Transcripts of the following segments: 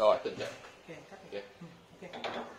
rồi tình trạng Ok,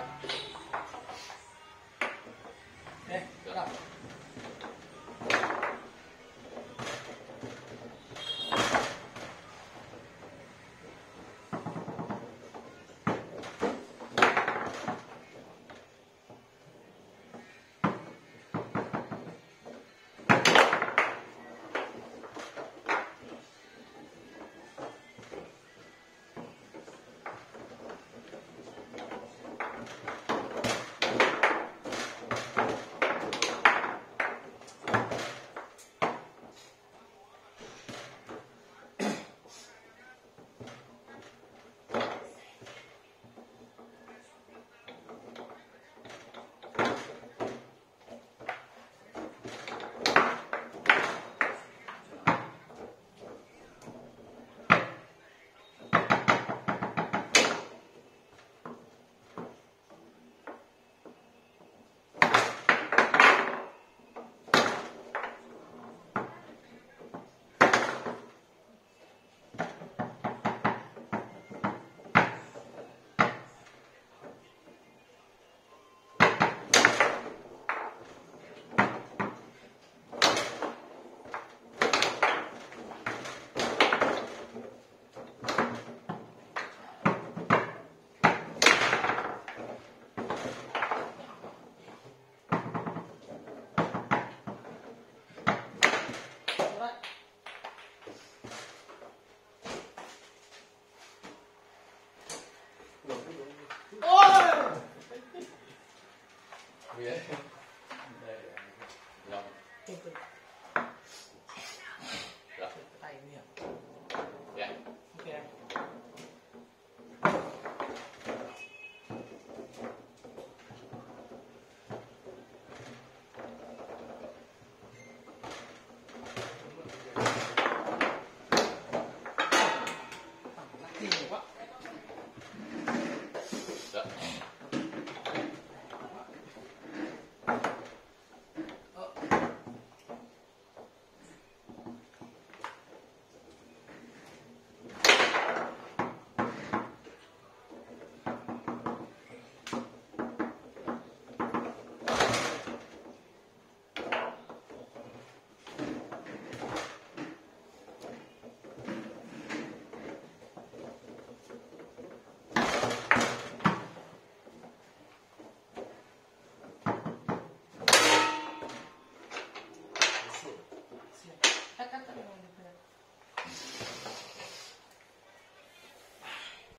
that.